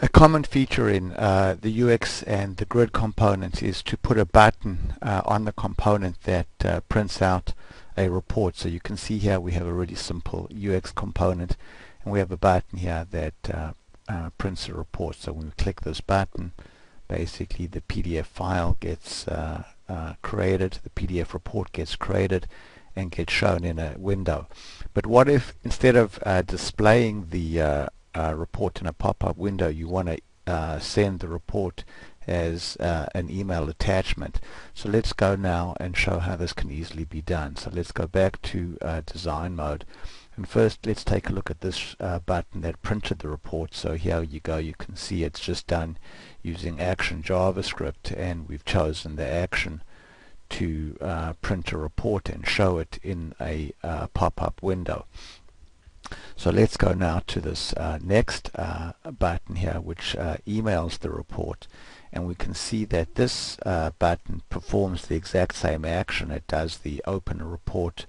a common feature in uh, the UX and the grid components is to put a button uh, on the component that uh, prints out a report. So you can see here we have a really simple UX component and we have a button here that uh, uh, prints a report. So when we click this button basically the PDF file gets uh, created, the PDF report gets created and gets shown in a window. But what if instead of displaying the uh, report in a pop-up window, you want to uh, send the report as uh, an email attachment. So let's go now and show how this can easily be done. So let's go back to uh, design mode. And first let's take a look at this uh, button that printed the report. So here you go, you can see it's just done using Action JavaScript and we've chosen the action to uh, print a report and show it in a pop-up window. So let's go now to this uh, next uh, button here which uh, emails the report and we can see that this uh, button performs the exact same action. It does the open report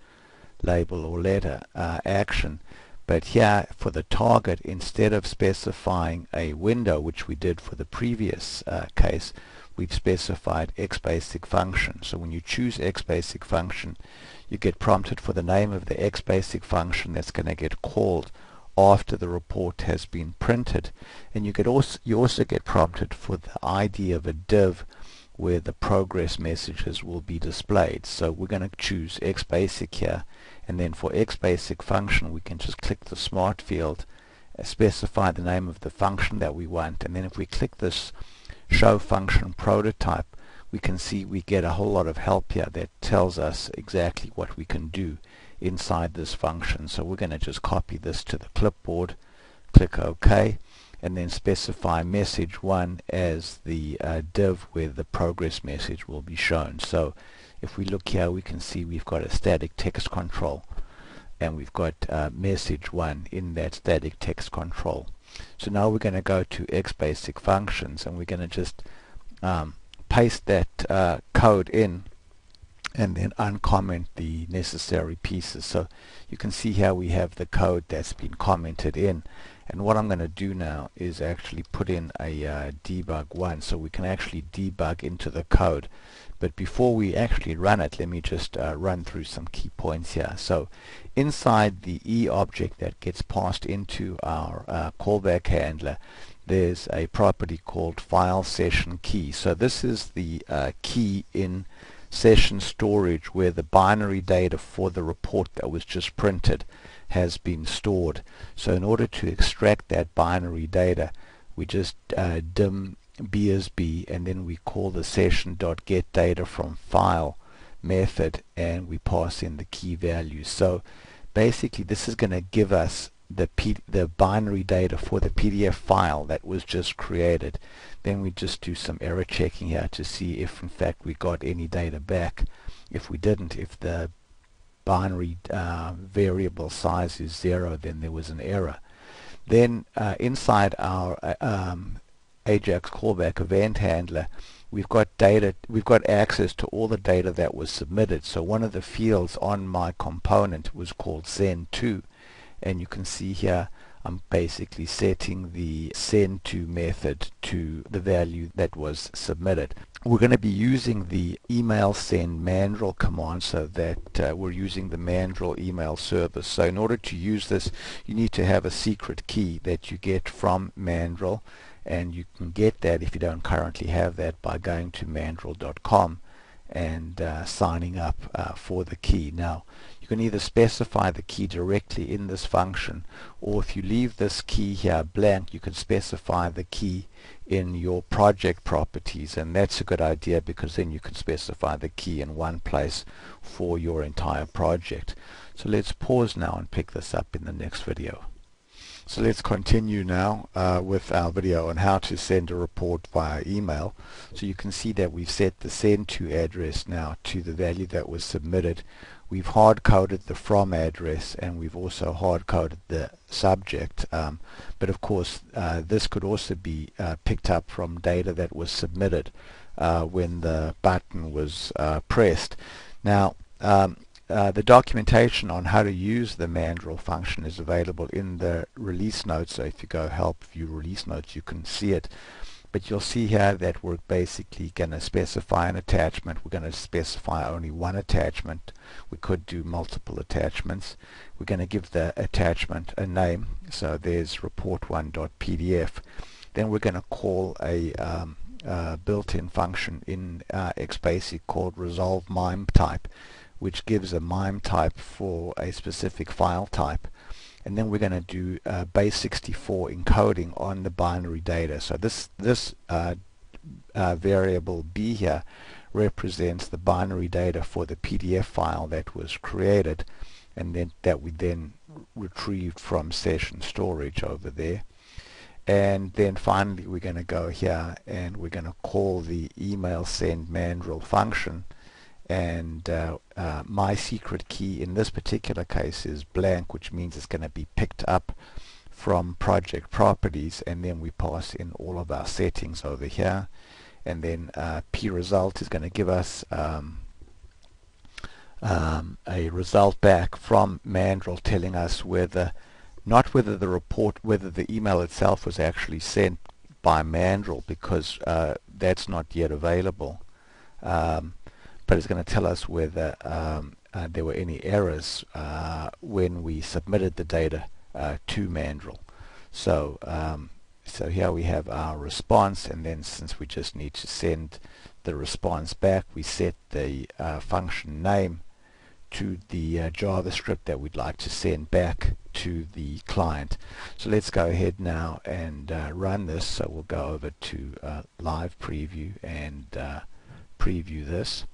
label or letter uh, action but here for the target instead of specifying a window which we did for the previous uh, case we've specified xbasic function. So when you choose xbasic function you get prompted for the name of the xbasic function that's going to get called after the report has been printed and you get also you also get prompted for the ID of a div where the progress messages will be displayed so we're going to choose xbasic here and then for xbasic function we can just click the smart field specify the name of the function that we want and then if we click this show function prototype we can see we get a whole lot of help here that tells us exactly what we can do inside this function. So we're going to just copy this to the clipboard, click OK, and then specify message 1 as the uh, div where the progress message will be shown. So if we look here we can see we've got a static text control and we've got uh, message 1 in that static text control. So now we're going to go to XBasic functions and we're going to just um, paste that uh, code in and then uncomment the necessary pieces. So you can see here we have the code that's been commented in and what I'm going to do now is actually put in a uh, debug one so we can actually debug into the code but before we actually run it let me just uh, run through some key points here so inside the E object that gets passed into our uh, callback handler there's a property called file session key. So this is the uh, key in session storage where the binary data for the report that was just printed has been stored. So in order to extract that binary data we just uh, dim BSB and then we call the session.getData from file method and we pass in the key values. So basically this is going to give us the, P the binary data for the PDF file that was just created. Then we just do some error checking here to see if in fact we got any data back. If we didn't, if the binary uh, variable size is zero, then there was an error. Then uh, inside our uh, um, Ajax callback event handler, we've got data, we've got access to all the data that was submitted. So one of the fields on my component was called send2 and you can see here I'm basically setting the send to method to the value that was submitted. We're going to be using the email send mandrill command so that uh, we're using the mandrill email service. So in order to use this you need to have a secret key that you get from mandrill and you can get that if you don't currently have that by going to mandrill.com and uh, signing up uh, for the key. Now you can either specify the key directly in this function or if you leave this key here blank you can specify the key in your project properties and that's a good idea because then you can specify the key in one place for your entire project. So let's pause now and pick this up in the next video. So let's continue now uh, with our video on how to send a report via email. So you can see that we've set the send to address now to the value that was submitted. We've hard-coded the from address and we've also hard-coded the subject. Um, but of course uh, this could also be uh, picked up from data that was submitted uh, when the button was uh, pressed. Now um, uh, the documentation on how to use the mandrill function is available in the release notes. So if you go help view release notes, you can see it. But you'll see here that we're basically going to specify an attachment. We're going to specify only one attachment. We could do multiple attachments. We're going to give the attachment a name. So there's report1.pdf. Then we're going to call a um, uh, built-in function in uh, XBasic called resolve MIME type which gives a MIME type for a specific file type. And then we're going to do uh, base 64 encoding on the binary data. So this this uh, uh, variable b here represents the binary data for the PDF file that was created and then that we then retrieved from session storage over there. And then finally we're going to go here and we're going to call the email send mandrill function and uh, uh, my secret key in this particular case is blank which means it's going to be picked up from project properties and then we pass in all of our settings over here. And then uh, p result is going to give us um, um, a result back from Mandrill telling us whether not whether the report whether the email itself was actually sent by Mandrill because uh, that's not yet available. Um, but it's going to tell us whether um, uh, there were any errors uh, when we submitted the data uh, to Mandrill. So, um, so here we have our response, and then since we just need to send the response back, we set the uh, function name to the uh, JavaScript that we'd like to send back to the client. So let's go ahead now and uh, run this. So we'll go over to live preview and preview this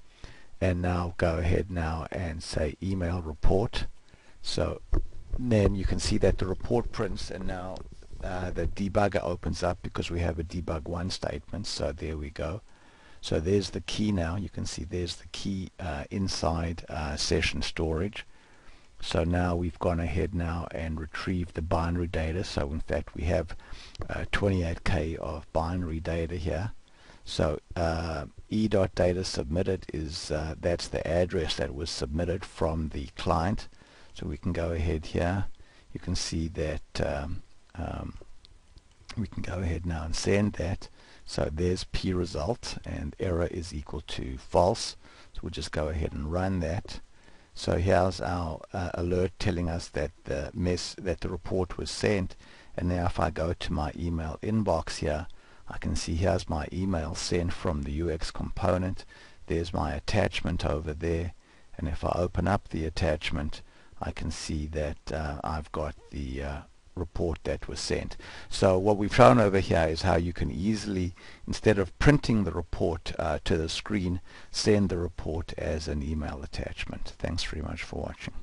and now go ahead now and say email report. So then you can see that the report prints and now uh, the debugger opens up because we have a debug one statement. So there we go. So there's the key now. You can see there's the key uh, inside uh, session storage. So now we've gone ahead now and retrieved the binary data. So in fact we have 28k uh, of binary data here. So uh, e.data submitted is uh, that's the address that was submitted from the client. So we can go ahead here. You can see that um, um, we can go ahead now and send that. So there's p result and error is equal to false. So we'll just go ahead and run that. So here's our uh, alert telling us that the mess that the report was sent. And now if I go to my email inbox here, I can see here's my email sent from the UX component. There's my attachment over there. And if I open up the attachment, I can see that uh, I've got the uh, report that was sent. So what we've shown over here is how you can easily, instead of printing the report uh, to the screen, send the report as an email attachment. Thanks very much for watching.